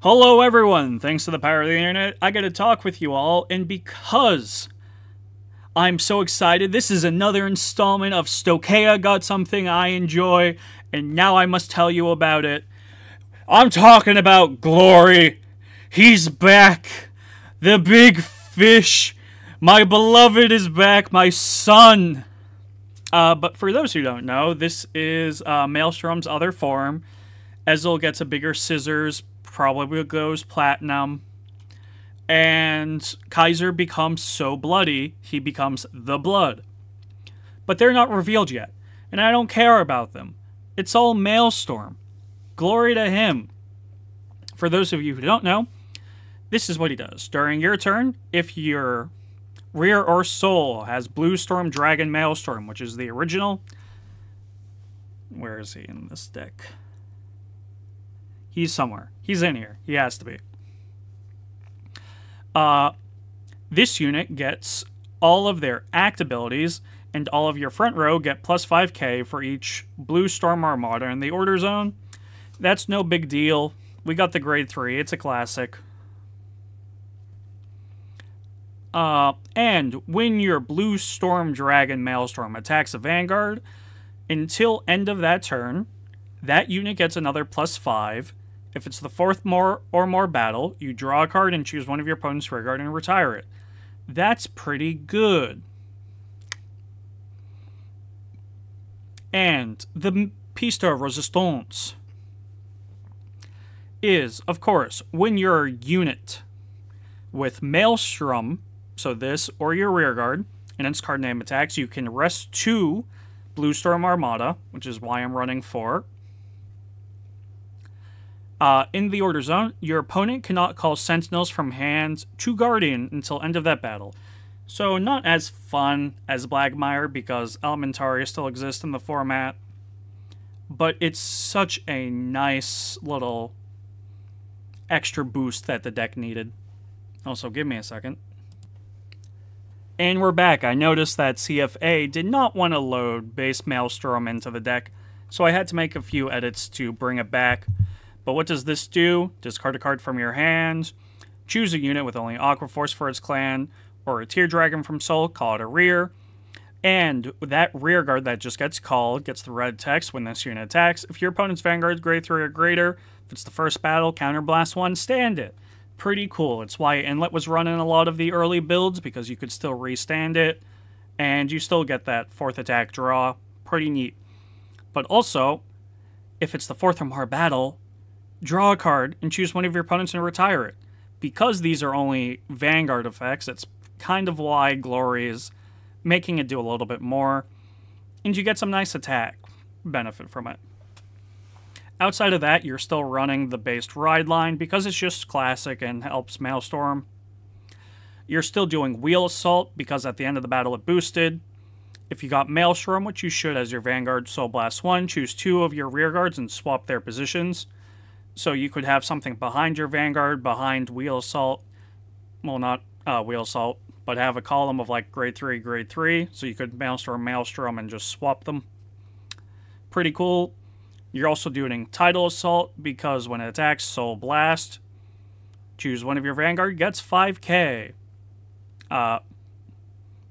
Hello, everyone! Thanks to the power of the internet, I get to talk with you all, and because I'm so excited, this is another installment of Stoicheia Got Something I Enjoy, and now I must tell you about it. I'm talking about Glory! He's back! The big fish! My beloved is back, my son! Uh, but for those who don't know, this is uh, Maelstrom's other form. Ezel gets a bigger scissors, probably goes platinum. And Kaiser becomes so bloody, he becomes the Blood. But they're not revealed yet, and I don't care about them. It's all Maelstrom. Glory to him. For those of you who don't know, this is what he does. During your turn, if your rear or soul has Blue Storm, Dragon, Maelstrom, which is the original. Where is he in this deck? He's somewhere. He's in here. He has to be. Uh, this unit gets all of their act abilities, and all of your front row get plus 5k for each Blue Storm Armada in the Order Zone. That's no big deal. We got the grade 3. It's a classic. Uh, and when your Blue Storm Dragon Maelstrom attacks a Vanguard, until end of that turn, that unit gets another plus 5. If it's the fourth more or more battle, you draw a card and choose one of your opponent's rear guard and retire it. That's pretty good. And the piece de resistance is, of course, when your unit with Maelstrom so this or your rear guard and its card name attacks, you can rest two Blue Storm Armada, which is why I'm running four. Uh, in the Order Zone, your opponent cannot call Sentinels from hand to Guardian until end of that battle. So not as fun as Blackmire because Elementaria still exists in the format, but it's such a nice little extra boost that the deck needed. Also, give me a second. And we're back. I noticed that CFA did not want to load base Maelstrom into the deck, so I had to make a few edits to bring it back. But what does this do? Discard a card from your hand, choose a unit with only Aqua Force for its clan, or a Tear Dragon from Soul, call it a rear. And that rear guard that just gets called gets the red text when this unit attacks. If your opponent's Vanguard is grade 3 or greater, if it's the first battle, counterblast 1, stand it pretty cool. It's why Inlet was running a lot of the early builds because you could still restand it and you still get that fourth attack draw. Pretty neat. But also, if it's the fourth or more battle, draw a card and choose one of your opponents and retire it. Because these are only Vanguard effects, it's kind of why Glory is making it do a little bit more. And you get some nice attack benefit from it. Outside of that, you're still running the based ride line because it's just classic and helps Maelstrom. You're still doing Wheel Assault because at the end of the battle it boosted. If you got Maelstrom, which you should as your Vanguard Soul Blast 1, choose two of your rear guards and swap their positions. So you could have something behind your Vanguard, behind Wheel Assault. Well, not uh, Wheel Assault, but have a column of like grade 3, grade 3. So you could Maelstrom, Maelstrom, and just swap them. Pretty cool. You're also doing Tidal Assault because when it attacks Soul Blast, choose one of your Vanguard, gets 5k. Uh,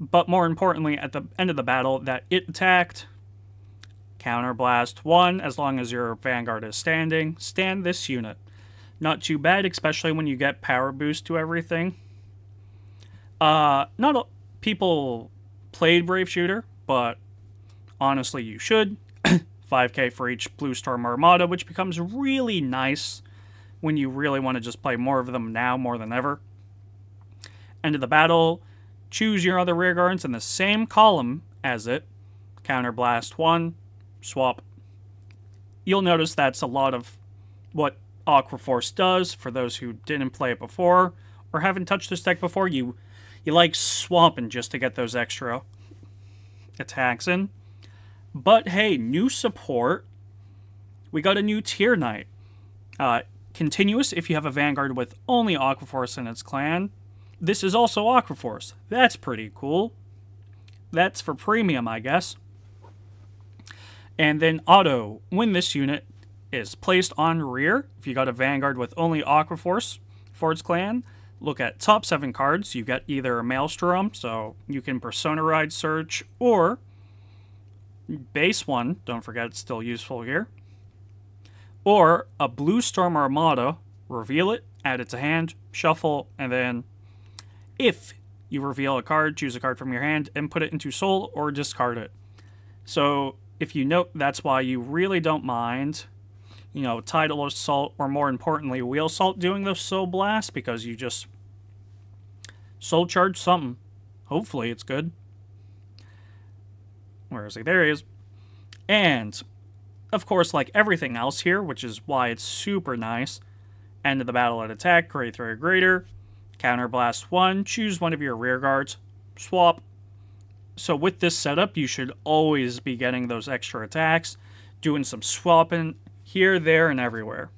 but more importantly, at the end of the battle, that it attacked, Counterblast 1, as long as your Vanguard is standing, stand this unit. Not too bad, especially when you get power boost to everything. Uh, not people played Brave Shooter, but honestly, you should. 5k for each Blue Storm Armada, which becomes really nice when you really want to just play more of them now more than ever. End of the battle, choose your other rear guards in the same column as it. Counterblast 1, swap. You'll notice that's a lot of what Aqua Force does for those who didn't play it before or haven't touched this deck before. You you like swapping just to get those extra attacks in. But hey, new support. We got a new Tear Knight. Uh, continuous if you have a Vanguard with only Aquaforce in its clan. This is also Aquaforce. That's pretty cool. That's for premium, I guess. And then auto. When this unit is placed on rear. If you got a Vanguard with only Aqua Force for its clan, look at top seven cards. You get either a Maelstrom, so you can Persona Ride search, or base one, don't forget it's still useful here, or a Blue Storm Armada, reveal it, add it to hand, shuffle, and then if you reveal a card, choose a card from your hand, and put it into Soul or discard it. So if you note, that's why you really don't mind, you know, Tidal Assault, or more importantly, Wheel Assault doing the Soul Blast, because you just Soul Charge something. Hopefully it's good. Where is he? There he is. And, of course, like everything else here, which is why it's super nice, end of the battle at attack, grade 3 or greater, counter blast 1, choose one of your rear guards, swap. So with this setup, you should always be getting those extra attacks, doing some swapping here, there, and everywhere.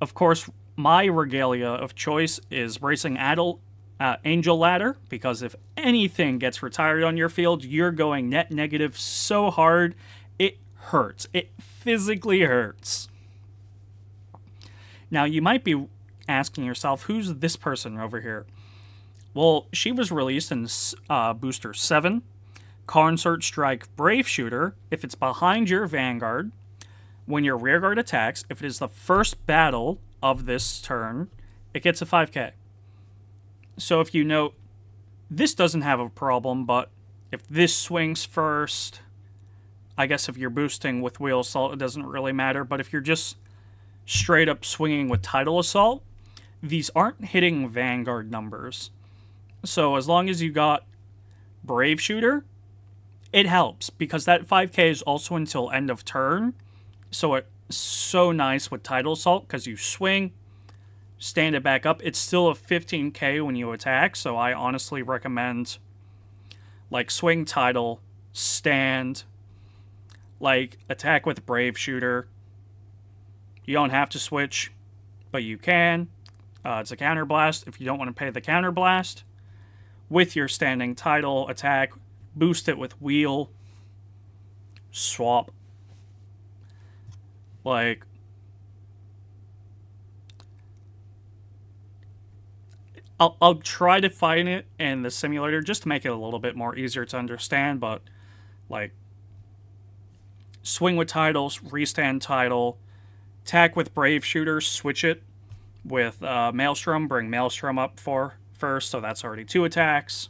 Of course, my regalia of choice is Bracing uh, Angel Ladder, because if anything gets retired on your field, you're going net negative so hard, it hurts. It physically hurts. Now, you might be asking yourself, who's this person over here? Well, she was released in uh, Booster 7. Consort Strike Brave Shooter, if it's behind your Vanguard, when your rearguard attacks, if it is the first battle of this turn, it gets a 5k. So if you note, this doesn't have a problem, but if this swings first, I guess if you're boosting with Wheel Assault, it doesn't really matter. But if you're just straight up swinging with Tidal Assault, these aren't hitting Vanguard numbers. So as long as you got Brave Shooter, it helps because that 5k is also until end of turn. So it's so nice with Tidal Assault because you swing, stand it back up. It's still a 15k when you attack, so I honestly recommend like swing Tidal, stand, like attack with Brave Shooter. You don't have to switch, but you can. Uh, it's a counter blast if you don't want to pay the counter blast. With your standing Tidal, attack, boost it with wheel, swap. Like, I'll, I'll try to find it in the simulator just to make it a little bit more easier to understand, but like swing with Tidals, restand Tidal, attack with brave shooters, switch it with uh, Maelstrom, bring Maelstrom up for first, so that's already two attacks.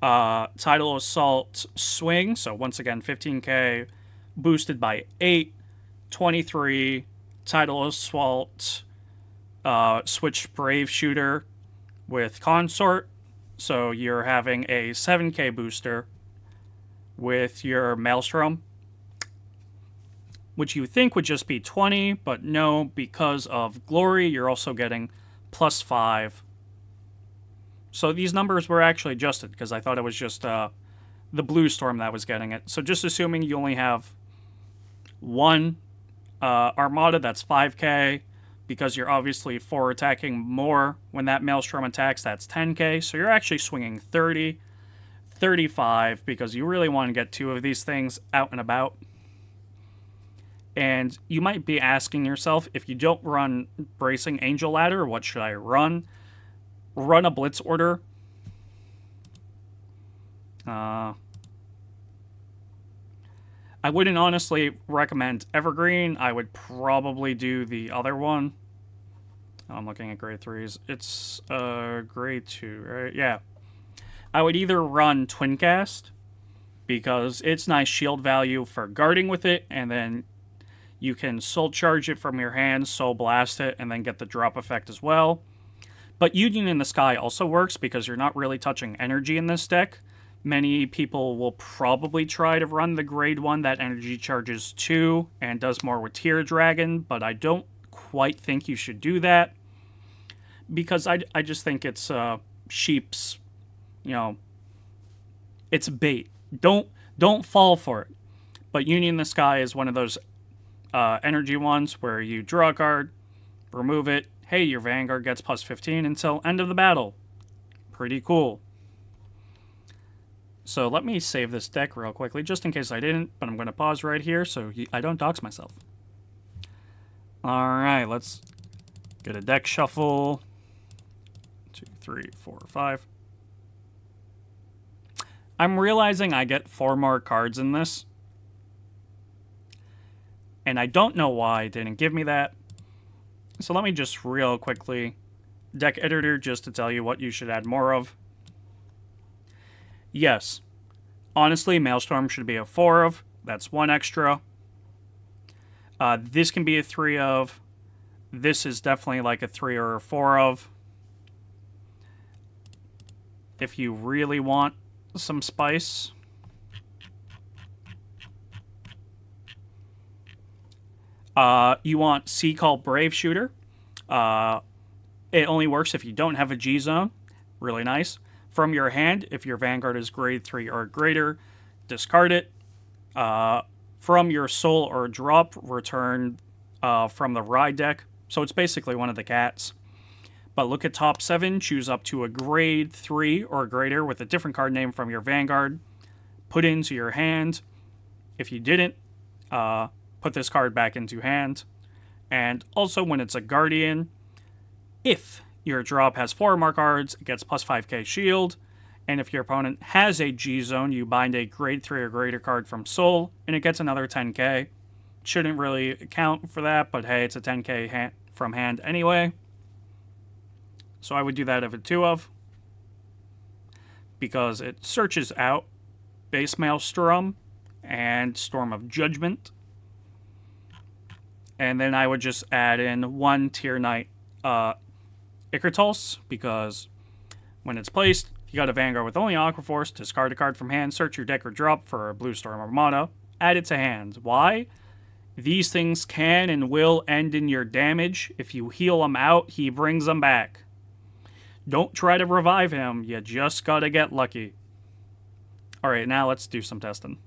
Uh, Assault Swing, so once again 15k, boosted by 8, 23, Tidal Assault uh, switch Brave Shooter with Consort. So you're having a 7k booster with your Maelstrom, which you think would just be 20, but no, because of Glory, you're also getting plus 5. So these numbers were actually adjusted because I thought it was just uh, the Blue Storm that was getting it. So just assuming you only have one uh, Armada, that's 5k, because you're obviously for attacking more when that Maelstrom attacks, that's 10k. So you're actually swinging 30, 35, because you really want to get two of these things out and about. And you might be asking yourself, if you don't run Bracing Angel Ladder, what should I run? Run a Blitz Order. Uh, I wouldn't honestly recommend Evergreen. I would probably do the other one. I'm looking at grade threes. It's uh, grade two, right? Yeah. I would either run Twincast because it's nice shield value for guarding with it, and then you can soul charge it from your hand, soul blast it, and then get the drop effect as well. But Union in the Sky also works because you're not really touching energy in this deck. Many people will probably try to run the grade 1 that energy charges 2 and does more with Tear Dragon, but I don't quite think you should do that because I, I just think it's uh, sheep's, you know, it's bait. Don't don't fall for it. But Union in the Sky is one of those uh, energy ones where you draw a card, remove it. Hey, your Vanguard gets plus 15 until end of the battle. Pretty cool. So let me save this deck real quickly, just in case I didn't, but I'm going to pause right here so I don't dox myself. Alright, let's get a deck shuffle. Two, three, four, five. I'm realizing I get four more cards in this. And I don't know why it didn't give me that. So let me just real quickly, deck editor just to tell you what you should add more of. Yes, honestly, Maelstrom should be a 4 of. That's one extra. Uh, this can be a 3 of. This is definitely like a 3 or a 4 of. If you really want some spice. Uh, you want C call Brave Shooter. Uh, it only works if you don't have a G zone. Really nice. From your hand, if your Vanguard is grade 3 or greater, discard it. Uh, from your soul or drop, return uh, from the ride deck. So it's basically one of the cats. But look at top 7, choose up to a grade 3 or greater with a different card name from your Vanguard. Put into your hand. If you didn't, uh, put this card back into hand. And also when it's a Guardian, if your drop has four more cards, it gets plus 5k shield. And if your opponent has a G zone, you bind a grade 3 or greater card from Soul, and it gets another 10k. Shouldn't really count for that, but hey, it's a 10k ha from hand anyway. So I would do that if a 2 of. Because it searches out Base Maelstrom and Storm of Judgment. And then I would just add in one Tear Knight uh, because when it's placed, you got a Vanguard with only Aqua Force, discard a card from hand, search your deck or drop for a Blue Storm Armada, add it to hand. Why? These things can and will end in your damage. If you heal them out, he brings them back. Don't try to revive him, you just gotta get lucky. Alright, now let's do some testing.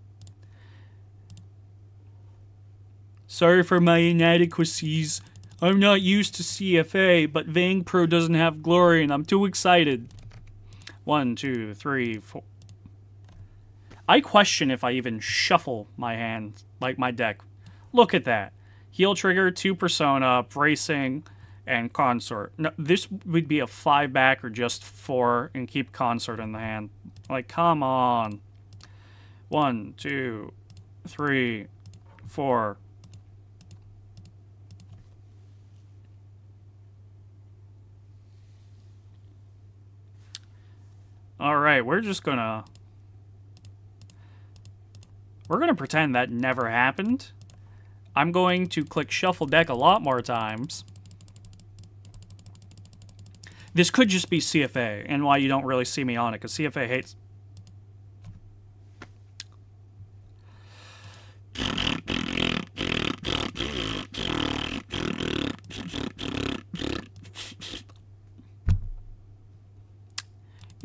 Sorry for my inadequacies. I'm not used to CFA, but Vang Pro doesn't have glory and I'm too excited. One, two, three, four. I question if I even shuffle my hand, like my deck. Look at that. Heal trigger, two persona, bracing, and consort. No, this would be a five back or just four and keep consort in the hand. Like, come on. One, two, three, four. Alright, we're just gonna... We're gonna pretend that never happened. I'm going to click Shuffle Deck a lot more times. This could just be CFA, and why you don't really see me on it, because CFA hates...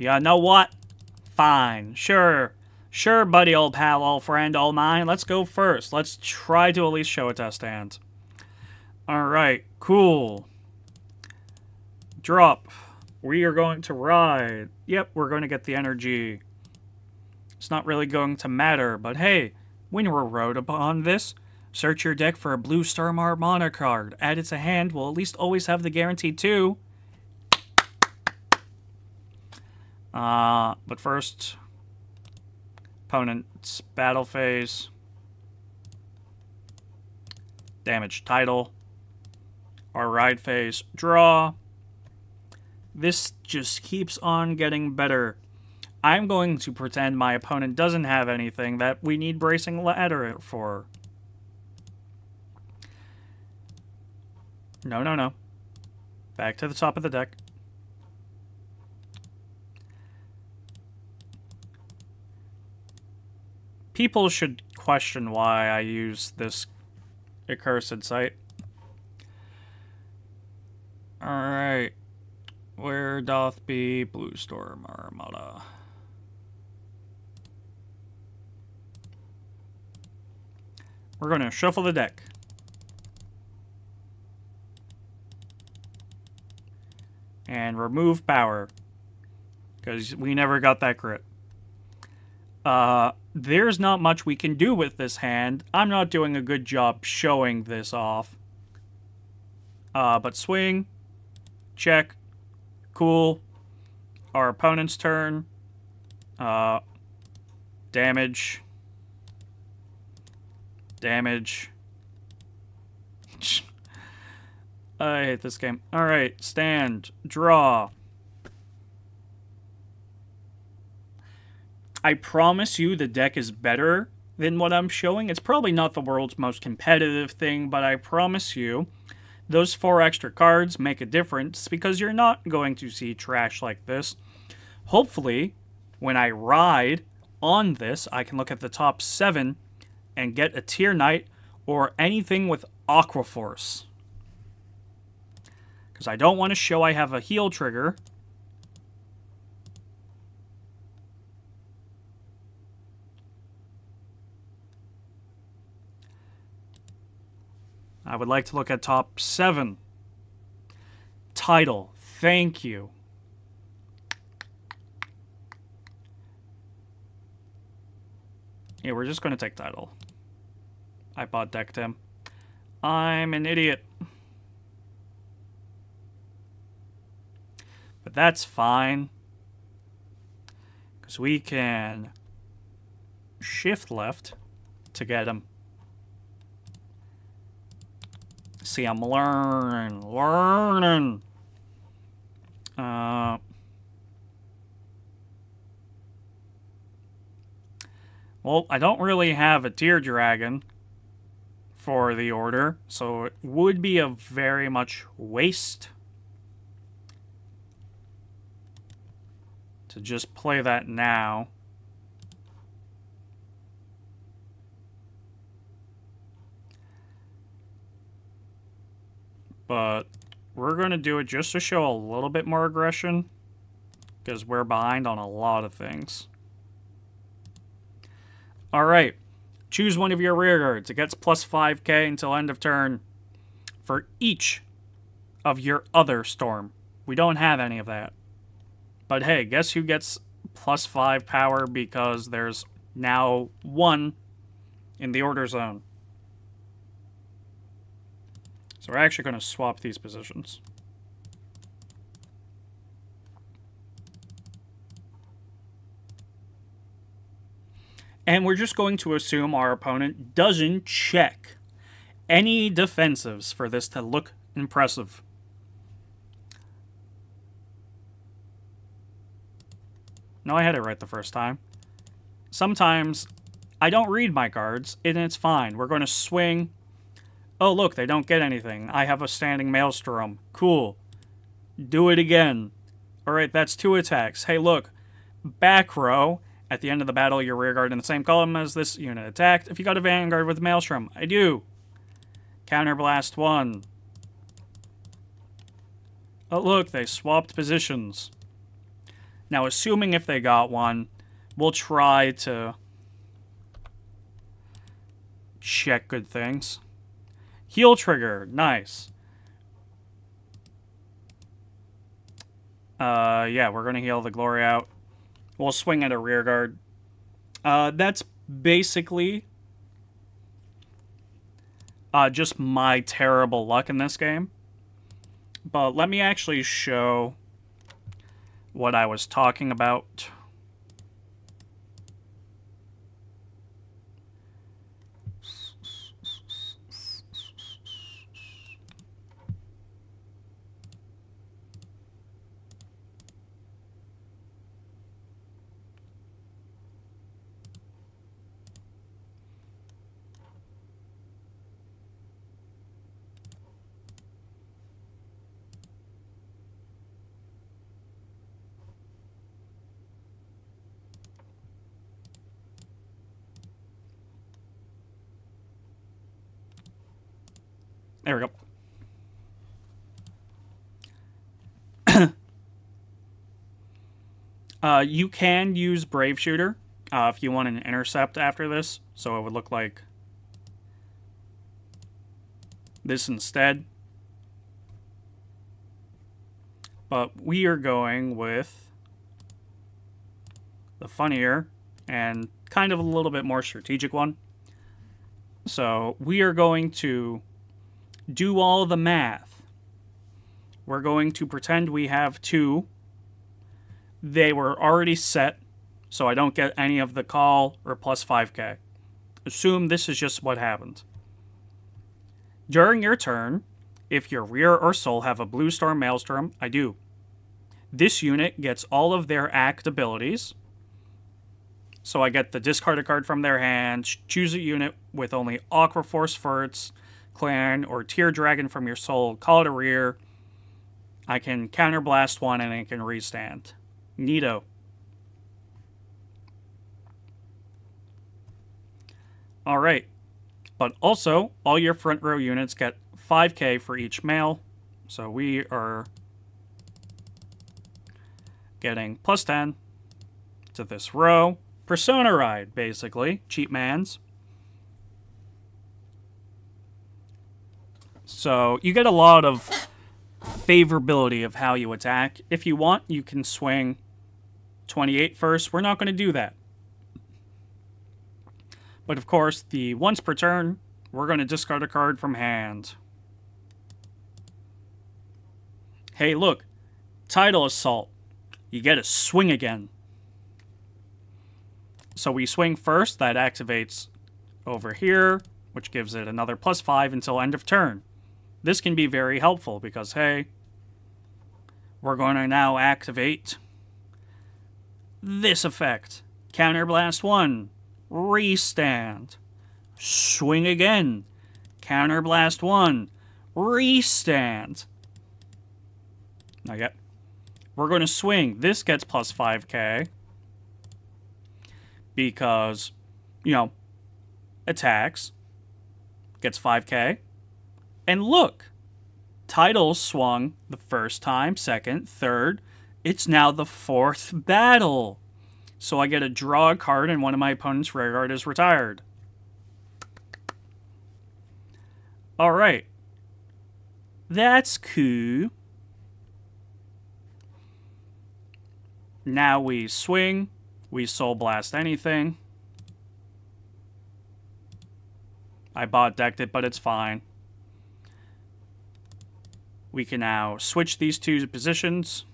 Yeah, know what? Fine. Sure. Sure, buddy, old pal, old friend, old mine. Let's go first. Let's try to at least show a test hand. Alright, cool. Drop. We are going to ride. Yep, we're going to get the energy. It's not really going to matter, but hey, when we're rode upon this, search your deck for a Blue Storm Armada card. Add it to hand, we'll at least always have the guarantee too. Uh, but first, opponent's battle phase, damage title, our ride phase, draw. This just keeps on getting better. I'm going to pretend my opponent doesn't have anything that we need Bracing Ladder for. No, no, no. Back to the top of the deck. People should question why I use this accursed site. Alright. Where doth be Blue Storm Armada? We're going to shuffle the deck. And remove power. Because we never got that crit. Uh, there's not much we can do with this hand. I'm not doing a good job showing this off. Uh, but swing, check, cool. Our opponent's turn. Uh, damage. Damage. I hate this game. Alright, stand, draw. I promise you the deck is better than what I'm showing. It's probably not the world's most competitive thing, but I promise you those four extra cards make a difference because you're not going to see trash like this. Hopefully, when I ride on this, I can look at the top seven and get a Tear Knight or anything with Aqua Force. Because I don't want to show I have a heal trigger. I would like to look at top seven. Tidal. Thank you. Yeah, we're just going to take Tidal. I bought decked him. I'm an idiot. But that's fine. Because we can shift left to get him. See, I'm learning, learning. Uh, well, I don't really have a Tear Dragon for the order, so it would be a very much waste to just play that now. But we're going to do it just to show a little bit more aggression because we're behind on a lot of things. Alright, choose one of your rear guards. It gets plus 5k until end of turn for each of your other storm. We don't have any of that. But hey, guess who gets plus 5 power because there's now one in the order zone. So we're actually going to swap these positions. And we're just going to assume our opponent doesn't check any defensives for this to look impressive. No, I had it right the first time. Sometimes I don't read my cards, and it's fine. We're going to swing. Oh, look, they don't get anything. I have a standing maelstrom. Cool. Do it again. Alright, that's two attacks. Hey, look. Back row at the end of the battle, your rearguard in the same column as this unit attacked. If you got a vanguard with Maelstrom, I do. Counterblast 1. Oh, look, they swapped positions. Now, assuming if they got one, we'll try to check good things. Heal trigger, nice. Uh, yeah, we're going to heal the glory out. We'll swing at a rear guard. Uh, that's basically uh, just my terrible luck in this game. But let me actually show what I was talking about. There we go. uh, you can use Brave Shooter uh, if you want an intercept after this, so it would look like this instead. But we are going with the funnier and kind of a little bit more strategic one. So we are going to do all the math. We're going to pretend we have two. They were already set, so I don't get any of the call or plus 5k. Assume this is just what happened. During your turn, if your rear or soul have a blue star maelstrom, I do. This unit gets all of their act abilities. So I get the discard a card from their hand, choose a unit with only Aqua Force for its clan, or Tear Dragon from your soul, call it a rear. I can counterblast one and it can restand. Neato. Alright. But also, all your front row units get 5k for each male. So we are getting plus 10 to this row. Persona ride, basically. Cheap mans. So you get a lot of favorability of how you attack. If you want, you can swing 28 first. We're not going to do that. But of course, the once per turn, we're going to discard a card from hand. Hey, look. Tidal Assault. You get a swing again. So we swing first. That activates over here, which gives it another plus 5 until end of turn. This can be very helpful because, hey, we're going to now activate this effect. Counterblast 1. Restand. Swing again. Counterblast 1. Restand. Not yet. We're going to swing. This gets plus 5k. Because, you know, attacks. Gets 5k. And look, Tidal swung the first time, second, third. It's now the fourth battle. So I get to draw a card and one of my opponent's rear guard is retired. Alright. That's cool. Now we swing. We soul blast anything. I bot decked it, but it's fine. We can now switch these two positions.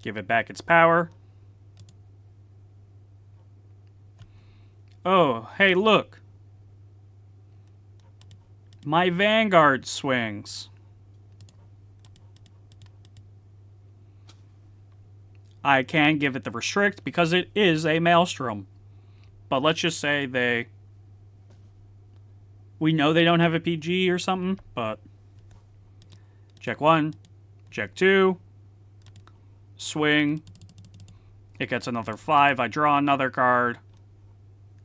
Give it back its power. Oh, hey, look. My Vanguard swings. I can give it the restrict because it is a Maelstrom. But let's just say they... We know they don't have a PG or something, but... Check one. Check two. Swing. It gets another five. I draw another card.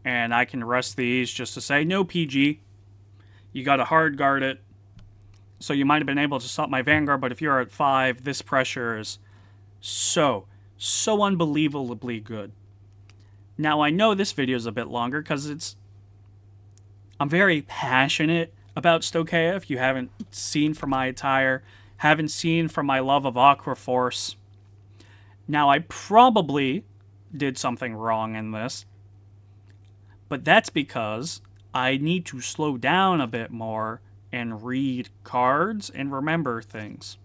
And I can rest these just to say, no PG. You got to hard guard it. So you might have been able to stop my Vanguard, but if you're at five, this pressure is so, so unbelievably good. Now, I know this video is a bit longer because it's... I'm very passionate about Stoicheia, if you haven't seen from my attire, haven't seen from my love of Aqua Force. Now, I probably did something wrong in this, but that's because I need to slow down a bit more and read cards and remember things.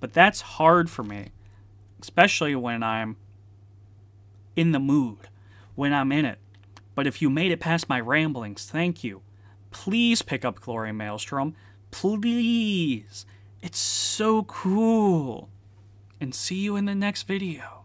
But that's hard for me, especially when I'm in the mood when I'm in it. But if you made it past my ramblings, thank you. Please pick up Glory Maelstrom. Please. It's so cool. And see you in the next video.